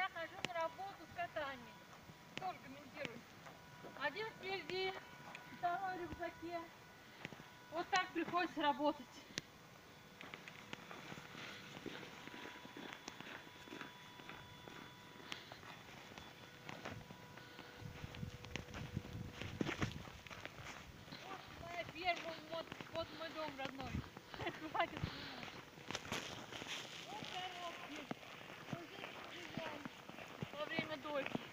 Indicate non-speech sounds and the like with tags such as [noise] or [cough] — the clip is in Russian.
я хожу на работу с котами. Тоже комментирую. Один впереди, второй в рюкзаке. Вот так приходится работать. Вот, моя вот, вот мой дом родной. [laughs] Хватит. going.